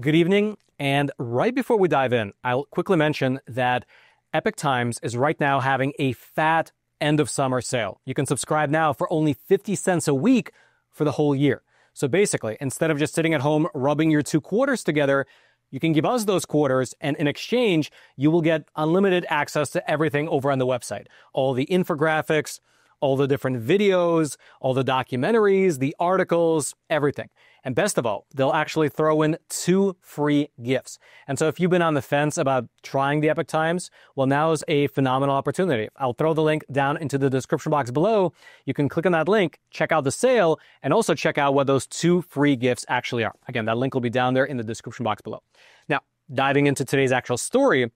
Good evening. And right before we dive in, I'll quickly mention that Epic Times is right now having a fat end of summer sale. You can subscribe now for only 50 cents a week for the whole year. So basically, instead of just sitting at home rubbing your two quarters together, you can give us those quarters, and in exchange, you will get unlimited access to everything over on the website. All the infographics, all the different videos, all the documentaries, the articles, everything. And best of all, they'll actually throw in two free gifts. And so if you've been on the fence about trying the Epic Times, well, now is a phenomenal opportunity. I'll throw the link down into the description box below. You can click on that link, check out the sale, and also check out what those two free gifts actually are. Again, that link will be down there in the description box below. Now, diving into today's actual story,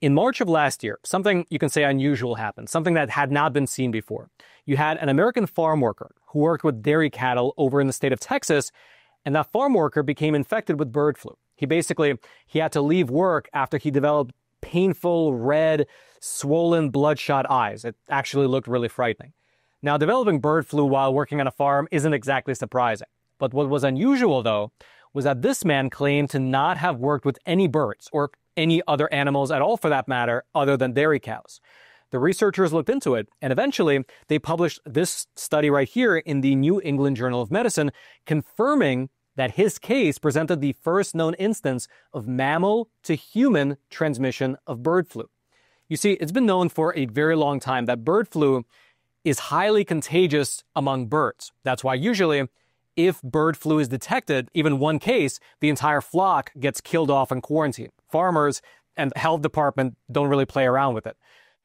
in March of last year, something you can say unusual happened, something that had not been seen before. You had an American farm worker who worked with dairy cattle over in the state of Texas, and that farm worker became infected with bird flu. He basically he had to leave work after he developed painful red, swollen, bloodshot eyes. It actually looked really frightening. Now, developing bird flu while working on a farm isn't exactly surprising. But what was unusual, though, was that this man claimed to not have worked with any birds or any other animals at all for that matter, other than dairy cows. The researchers looked into it, and eventually they published this study right here in the New England Journal of Medicine, confirming that his case presented the first known instance of mammal to human transmission of bird flu. You see, it's been known for a very long time that bird flu is highly contagious among birds. That's why usually if bird flu is detected, even one case, the entire flock gets killed off in quarantine. Farmers and health department don't really play around with it.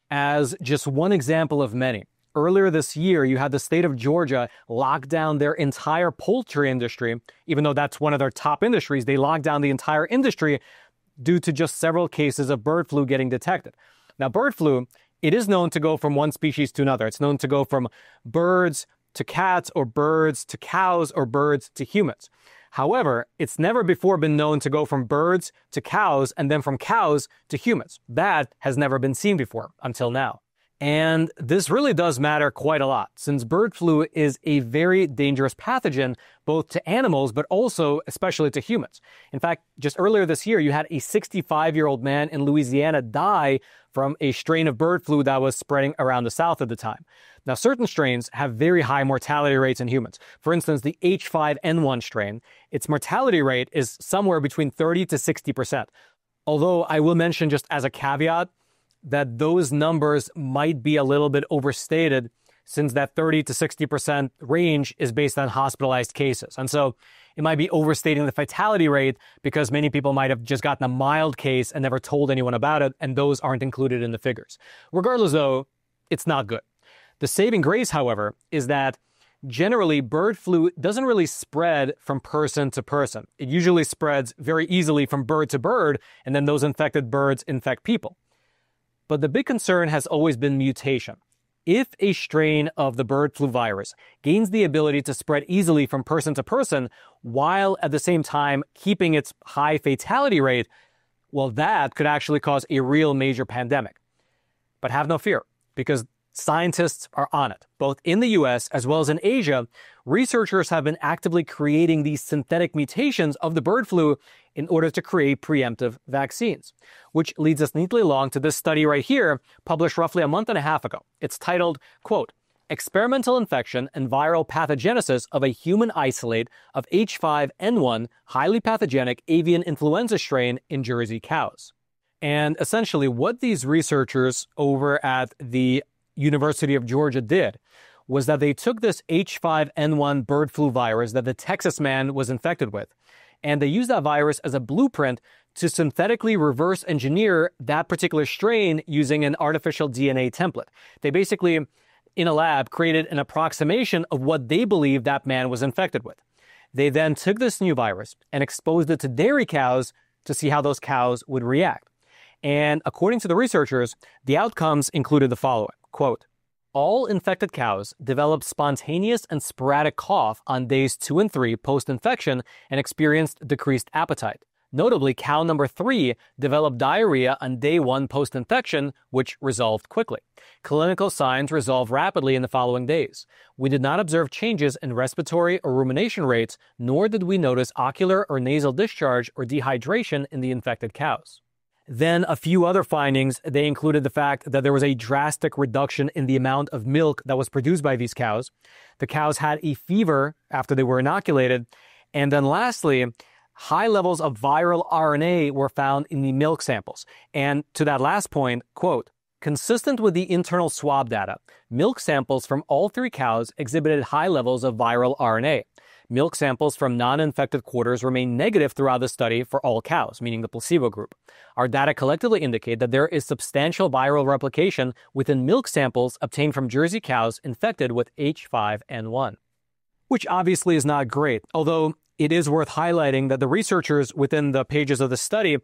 As just one example of many, earlier this year, you had the state of Georgia lock down their entire poultry industry. Even though that's one of their top industries, they locked down the entire industry due to just several cases of bird flu getting detected. Now, bird flu, it is known to go from one species to another. It's known to go from birds to cats or birds to cows or birds to humans. However, it's never before been known to go from birds to cows and then from cows to humans. That has never been seen before until now. And this really does matter quite a lot since bird flu is a very dangerous pathogen both to animals but also especially to humans. In fact, just earlier this year you had a 65-year-old man in Louisiana die from a strain of bird flu that was spreading around the south at the time. Now, certain strains have very high mortality rates in humans. For instance, the H5N1 strain, its mortality rate is somewhere between 30 to 60%. Although I will mention just as a caveat that those numbers might be a little bit overstated since that 30 to 60% range is based on hospitalized cases. And so it might be overstating the fatality rate because many people might have just gotten a mild case and never told anyone about it, and those aren't included in the figures. Regardless, though, it's not good. The saving grace, however, is that generally bird flu doesn't really spread from person to person. It usually spreads very easily from bird to bird, and then those infected birds infect people. But the big concern has always been mutation. If a strain of the bird flu virus gains the ability to spread easily from person to person, while at the same time keeping its high fatality rate, well, that could actually cause a real major pandemic. But have no fear, because Scientists are on it. Both in the US as well as in Asia, researchers have been actively creating these synthetic mutations of the bird flu in order to create preemptive vaccines. Which leads us neatly along to this study right here, published roughly a month and a half ago. It's titled, quote, Experimental infection and viral pathogenesis of a human isolate of H5N1 highly pathogenic avian influenza strain in Jersey cows. And essentially, what these researchers over at the University of Georgia did was that they took this H5N1 bird flu virus that the Texas man was infected with, and they used that virus as a blueprint to synthetically reverse engineer that particular strain using an artificial DNA template. They basically, in a lab, created an approximation of what they believed that man was infected with. They then took this new virus and exposed it to dairy cows to see how those cows would react. And according to the researchers, the outcomes included the following. Quote, all infected cows developed spontaneous and sporadic cough on days two and three post infection and experienced decreased appetite. Notably, cow number three developed diarrhea on day one post infection, which resolved quickly. Clinical signs resolved rapidly in the following days. We did not observe changes in respiratory or rumination rates, nor did we notice ocular or nasal discharge or dehydration in the infected cows. Then a few other findings, they included the fact that there was a drastic reduction in the amount of milk that was produced by these cows. The cows had a fever after they were inoculated. And then lastly, high levels of viral RNA were found in the milk samples. And to that last point, quote, Consistent with the internal swab data, milk samples from all three cows exhibited high levels of viral RNA. Milk samples from non-infected quarters remain negative throughout the study for all cows, meaning the placebo group. Our data collectively indicate that there is substantial viral replication within milk samples obtained from Jersey cows infected with H5N1. Which obviously is not great, although it is worth highlighting that the researchers within the pages of the study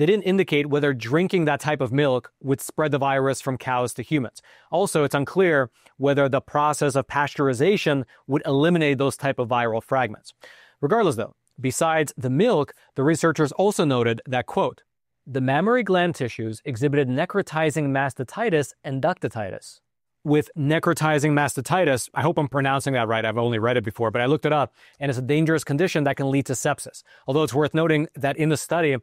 they didn't indicate whether drinking that type of milk would spread the virus from cows to humans. Also, it's unclear whether the process of pasteurization would eliminate those type of viral fragments. Regardless though, besides the milk, the researchers also noted that quote, the mammary gland tissues exhibited necrotizing mastititis and ductitis. With necrotizing mastititis, I hope I'm pronouncing that right. I've only read it before, but I looked it up, and it's a dangerous condition that can lead to sepsis. Although it's worth noting that in the study,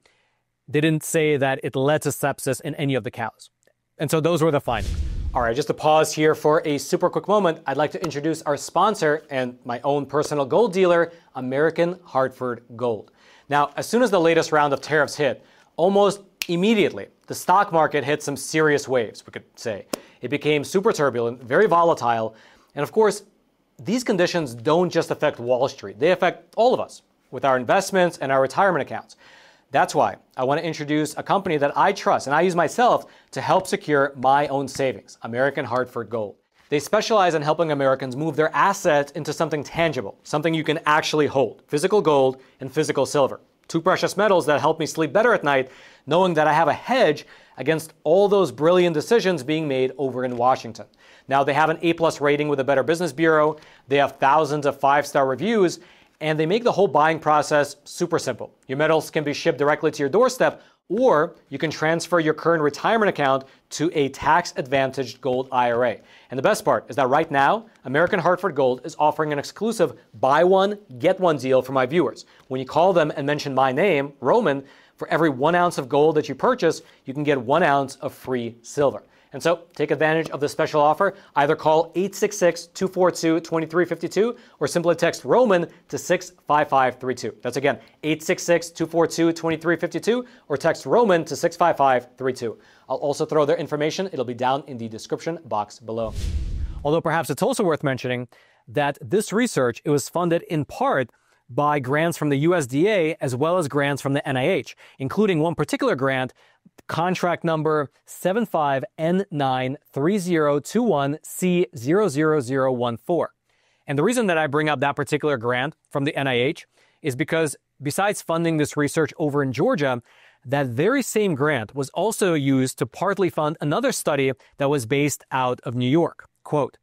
they didn't say that it led to sepsis in any of the cows. And so those were the findings. All right, just to pause here for a super quick moment, I'd like to introduce our sponsor and my own personal gold dealer, American Hartford Gold. Now, as soon as the latest round of tariffs hit, almost immediately, the stock market hit some serious waves, we could say. It became super turbulent, very volatile, and of course, these conditions don't just affect Wall Street, they affect all of us with our investments and our retirement accounts. That's why I want to introduce a company that I trust and I use myself to help secure my own savings American Hartford Gold. They specialize in helping Americans move their assets into something tangible, something you can actually hold physical gold and physical silver. Two precious metals that help me sleep better at night, knowing that I have a hedge against all those brilliant decisions being made over in Washington. Now, they have an A plus rating with the Better Business Bureau, they have thousands of five star reviews, and they make the whole buying process super simple. Your metals can be shipped directly to your doorstep, or you can transfer your current retirement account to a tax advantaged gold IRA. And the best part is that right now, American Hartford Gold is offering an exclusive buy one, get one deal for my viewers. When you call them and mention my name, Roman, for every one ounce of gold that you purchase, you can get one ounce of free silver. And so take advantage of this special offer. Either call 866 242 2352 or simply text Roman to 65532. That's again 866 242 2352 or text Roman to 65532. I'll also throw their information, it'll be down in the description box below. Although perhaps it's also worth mentioning that this research it was funded in part by grants from the USDA as well as grants from the NIH, including one particular grant contract number 75N93021C00014. And the reason that I bring up that particular grant from the NIH is because besides funding this research over in Georgia, that very same grant was also used to partly fund another study that was based out of New York. Quote,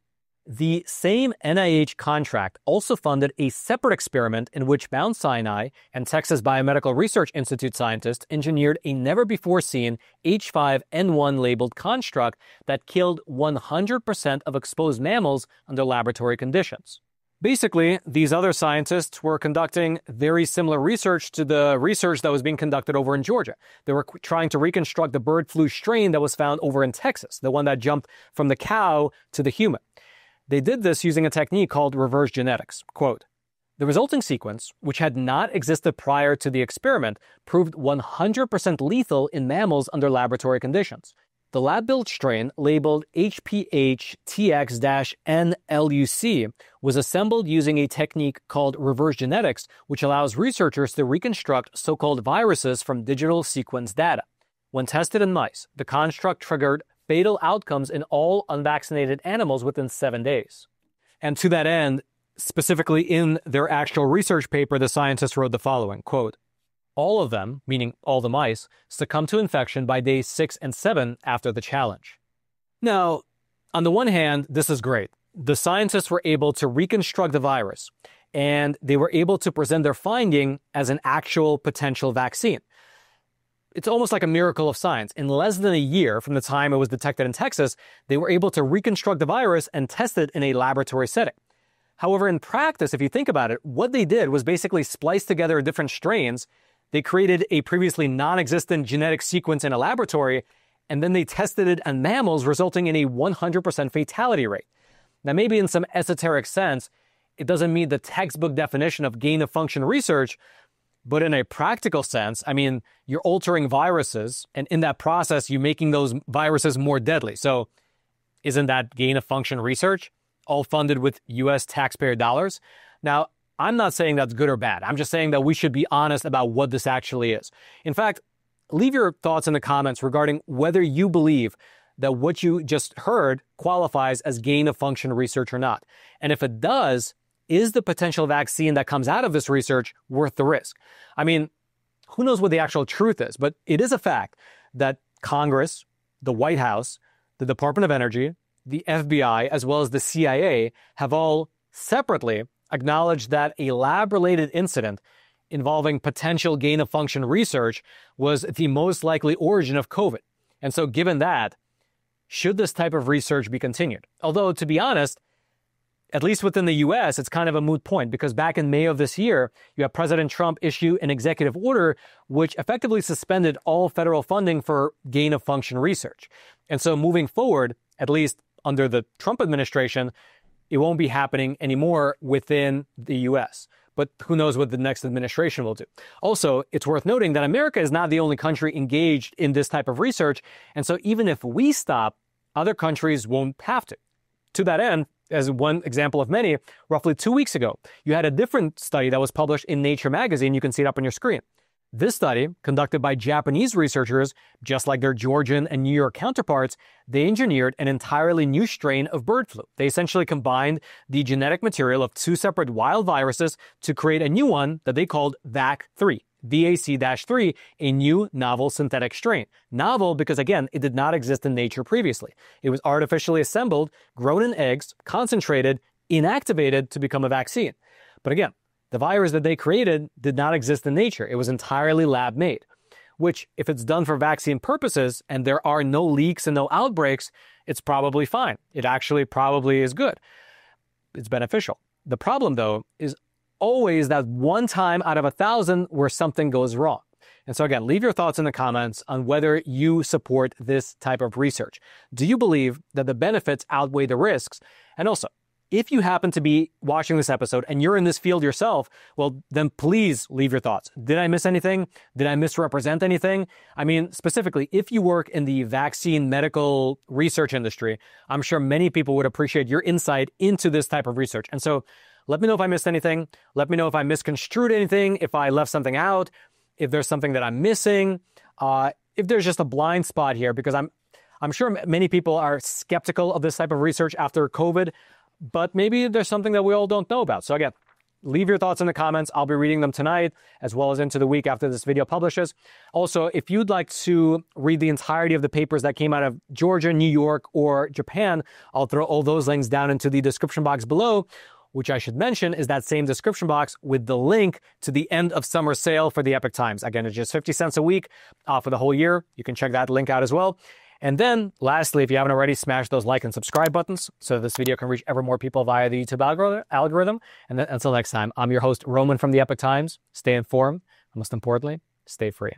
the same NIH contract also funded a separate experiment in which Mount Sinai and Texas Biomedical Research Institute scientists engineered a never before seen H5N1 labeled construct that killed 100% of exposed mammals under laboratory conditions. Basically, these other scientists were conducting very similar research to the research that was being conducted over in Georgia. They were trying to reconstruct the bird flu strain that was found over in Texas, the one that jumped from the cow to the human. They did this using a technique called reverse genetics. Quote, the resulting sequence, which had not existed prior to the experiment, proved 100% lethal in mammals under laboratory conditions. The lab built strain, labeled HPH-TX-NLUC, was assembled using a technique called reverse genetics, which allows researchers to reconstruct so called viruses from digital sequence data. When tested in mice, the construct triggered fatal outcomes in all unvaccinated animals within seven days. And to that end, specifically in their actual research paper, the scientists wrote the following quote, all of them, meaning all the mice, succumbed to infection by day six and seven after the challenge. Now, on the one hand, this is great. The scientists were able to reconstruct the virus and they were able to present their finding as an actual potential vaccine. It's almost like a miracle of science. In less than a year from the time it was detected in Texas, they were able to reconstruct the virus and test it in a laboratory setting. However, in practice, if you think about it, what they did was basically splice together different strains. They created a previously non existent genetic sequence in a laboratory, and then they tested it on mammals, resulting in a 100% fatality rate. Now, maybe in some esoteric sense, it doesn't meet the textbook definition of gain of function research, but in a practical sense, I mean, you're altering viruses, and in that process, you're making those viruses more deadly. So, isn't that gain of function research? all funded with US taxpayer dollars. Now, I'm not saying that's good or bad. I'm just saying that we should be honest about what this actually is. In fact, leave your thoughts in the comments regarding whether you believe that what you just heard qualifies as gain of function research or not. And if it does, is the potential vaccine that comes out of this research worth the risk? I mean, who knows what the actual truth is, but it is a fact that Congress, the White House, the Department of Energy, the FBI, as well as the CIA, have all separately acknowledged that a lab related incident involving potential gain of function research was the most likely origin of COVID. And so, given that, should this type of research be continued? Although, to be honest, at least within the US, it's kind of a moot point because back in May of this year, you have President Trump issue an executive order which effectively suspended all federal funding for gain of function research. And so moving forward, at least under the Trump administration, it won't be happening anymore within the US. But who knows what the next administration will do. Also, it's worth noting that America is not the only country engaged in this type of research. And so even if we stop, other countries won't have to. To that end, as one example of many, roughly two weeks ago, you had a different study that was published in Nature magazine. You can see it up on your screen. This study, conducted by Japanese researchers, just like their Georgian and New York counterparts, they engineered an entirely new strain of bird flu. They essentially combined the genetic material of two separate wild viruses to create a new one that they called VAC3. VAC-3, a new novel synthetic strain. Novel because again, it did not exist in nature previously. It was artificially assembled, grown in eggs, concentrated, inactivated to become a vaccine. But again, the virus that they created did not exist in nature. It was entirely lab made, which, if it's done for vaccine purposes and there are no leaks and no outbreaks, it's probably fine. It actually probably is good. It's beneficial. The problem, though, is always that one time out of a thousand where something goes wrong. And so, again, leave your thoughts in the comments on whether you support this type of research. Do you believe that the benefits outweigh the risks? And also, if you happen to be watching this episode and you're in this field yourself, well, then please leave your thoughts. Did I miss anything? Did I misrepresent anything? I mean, specifically, if you work in the vaccine medical research industry, I'm sure many people would appreciate your insight into this type of research. And so let me know if I missed anything. Let me know if I misconstrued anything, if I left something out, if there's something that I'm missing, uh, if there's just a blind spot here, because I'm I'm sure many people are skeptical of this type of research after COVID but maybe there's something that we all don't know about. So again, leave your thoughts in the comments. I'll be reading them tonight as well as into the week after this video publishes. Also, if you'd like to read the entirety of the papers that came out of Georgia, New York, or Japan, I'll throw all those links down into the description box below. Which I should mention is that same description box with the link to the end of summer sale for the Epic Times. Again, it's just 50 cents a week uh, for the whole year. You can check that link out as well. And then lastly, if you haven't already, smash those like and subscribe buttons so this video can reach ever more people via the YouTube algorithm. And then until next time, I'm your host, Roman from the Epic Times. Stay informed, and most importantly, stay free.